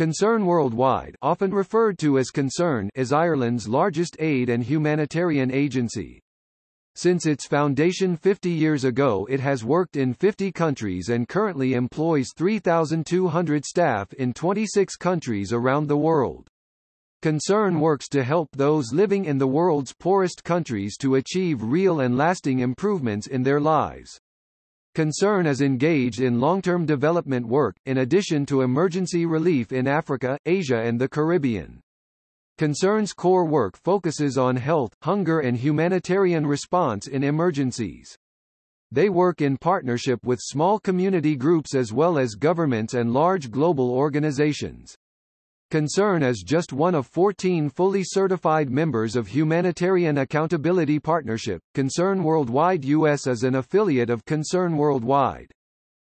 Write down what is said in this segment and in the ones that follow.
Concern Worldwide often referred to as Concern is Ireland's largest aid and humanitarian agency. Since its foundation 50 years ago it has worked in 50 countries and currently employs 3,200 staff in 26 countries around the world. Concern works to help those living in the world's poorest countries to achieve real and lasting improvements in their lives. Concern is engaged in long-term development work, in addition to emergency relief in Africa, Asia and the Caribbean. Concern's core work focuses on health, hunger and humanitarian response in emergencies. They work in partnership with small community groups as well as governments and large global organizations. Concern is just one of 14 fully certified members of Humanitarian Accountability Partnership. Concern Worldwide US is an affiliate of Concern Worldwide.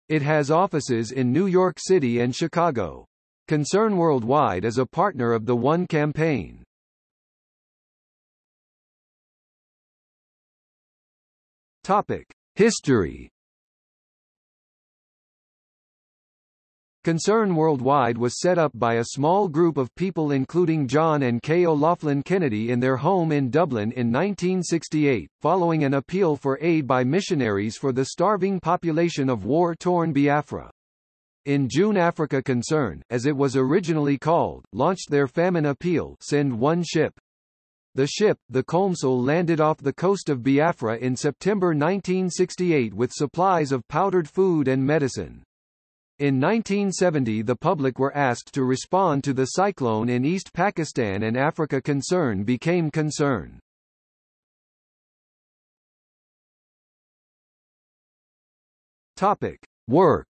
It has offices in New York City and Chicago. Concern Worldwide is a partner of the One Campaign. Topic: History Concern Worldwide was set up by a small group of people including John and Kay O'Loughlin Kennedy in their home in Dublin in 1968, following an appeal for aid by missionaries for the starving population of war-torn Biafra. In June Africa Concern, as it was originally called, launched their famine appeal send one ship. The ship, the Colmcille landed off the coast of Biafra in September 1968 with supplies of powdered food and medicine. In 1970 the public were asked to respond to the cyclone in East Pakistan and Africa Concern became Concern. Topic. Work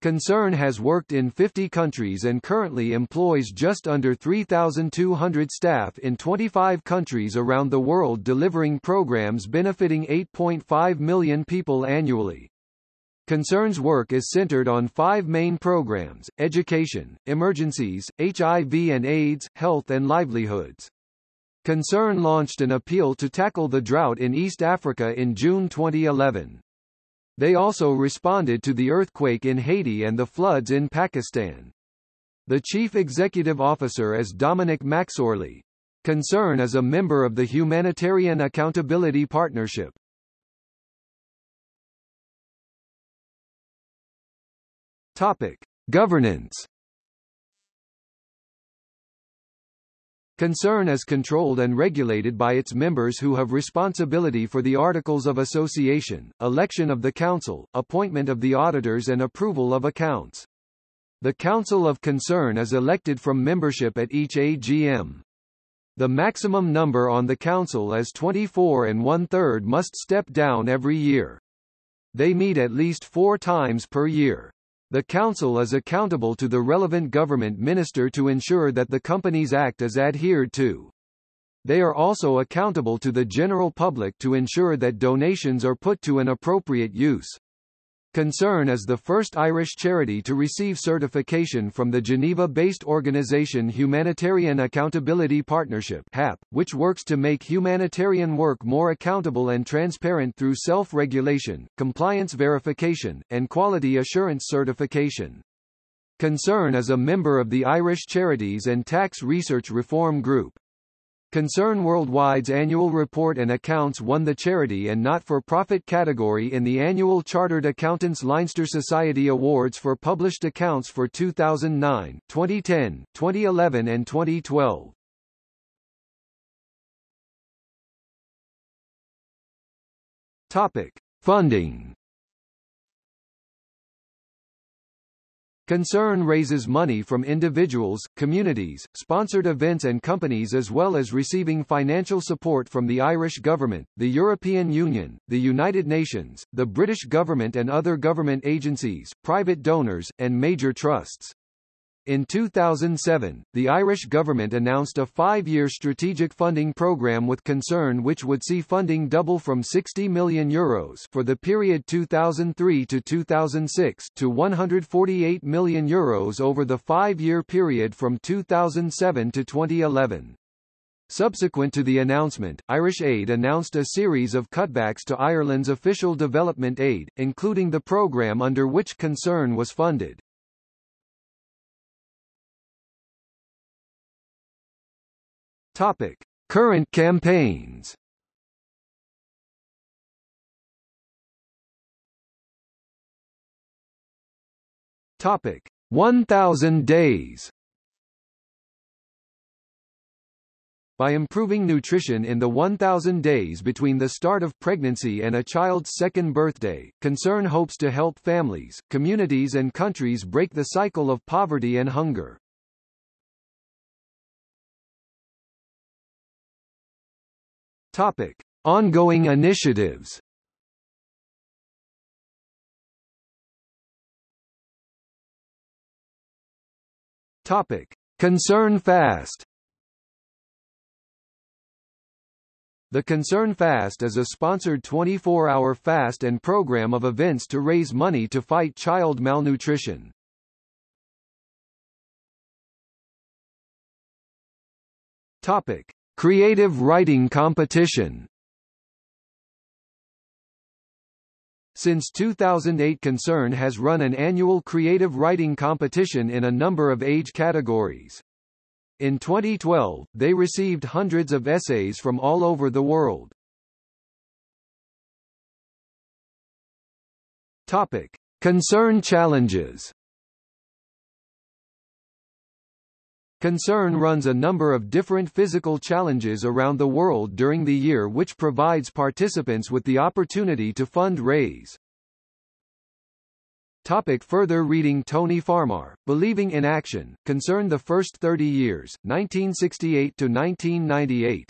Concern has worked in 50 countries and currently employs just under 3,200 staff in 25 countries around the world delivering programs benefiting 8.5 million people annually. Concern's work is centered on five main programs, education, emergencies, HIV and AIDS, health and livelihoods. Concern launched an appeal to tackle the drought in East Africa in June 2011. They also responded to the earthquake in Haiti and the floods in Pakistan. The chief executive officer is Dominic MacSorley. Concern is a member of the Humanitarian Accountability Partnership. Topic: Governance Concern is controlled and regulated by its members who have responsibility for the Articles of Association, election of the Council, appointment of the auditors and approval of accounts. The Council of Concern is elected from membership at each AGM. The maximum number on the Council is 24 and one-third must step down every year. They meet at least four times per year. The Council is accountable to the relevant government minister to ensure that the Companies Act is adhered to. They are also accountable to the general public to ensure that donations are put to an appropriate use. Concern is the first Irish charity to receive certification from the Geneva-based organization Humanitarian Accountability Partnership HAP, which works to make humanitarian work more accountable and transparent through self-regulation, compliance verification, and quality assurance certification. Concern is a member of the Irish Charities and Tax Research Reform Group. Concern Worldwide's annual report and accounts won the charity and not-for-profit category in the annual Chartered Accountants Leinster Society Awards for published accounts for 2009, 2010, 2011 and 2012. Topic: Funding Concern raises money from individuals, communities, sponsored events and companies as well as receiving financial support from the Irish government, the European Union, the United Nations, the British government and other government agencies, private donors, and major trusts. In 2007, the Irish government announced a five-year strategic funding programme with concern which would see funding double from €60 million Euros for the period 2003 to 2006 to €148 million Euros over the five-year period from 2007 to 2011. Subsequent to the announcement, Irish Aid announced a series of cutbacks to Ireland's official development aid, including the programme under which Concern was funded. Topic. Current campaigns Topic. 1000 days By improving nutrition in the 1,000 days between the start of pregnancy and a child's second birthday, Concern hopes to help families, communities and countries break the cycle of poverty and hunger. Topic. Ongoing initiatives Topic. Concern Fast The Concern Fast is a sponsored 24-hour fast and program of events to raise money to fight child malnutrition. Topic: Creative Writing Competition. Since 2008 Concern has run an annual creative writing competition in a number of age categories. In 2012, they received hundreds of essays from all over the world. Topic: Concern challenges. Concern runs a number of different physical challenges around the world during the year which provides participants with the opportunity to fund raise. Topic further reading Tony Farmar, Believing in Action, Concern the First 30 Years, 1968-1998.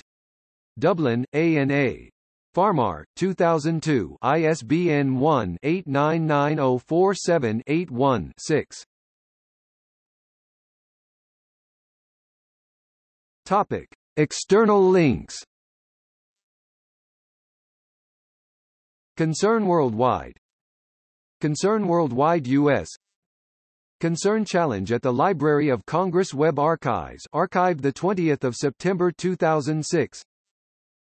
Dublin, A&A. Farmar, 2002 ISBN 1-899047-81-6. Topic. External links Concern Worldwide Concern Worldwide U.S. Concern Challenge at the Library of Congress Web Archives archived 20 September 2006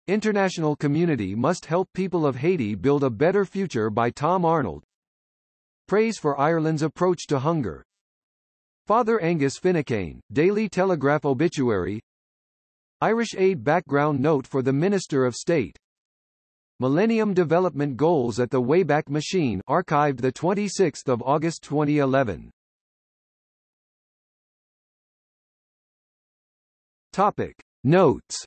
International Community Must Help People of Haiti Build a Better Future by Tom Arnold Praise for Ireland's Approach to Hunger Father Angus Finucane, Daily Telegraph Obituary Irish Aid Background Note for the Minister of State Millennium Development Goals at the Wayback Machine archived 26 August 2011. Topic. Notes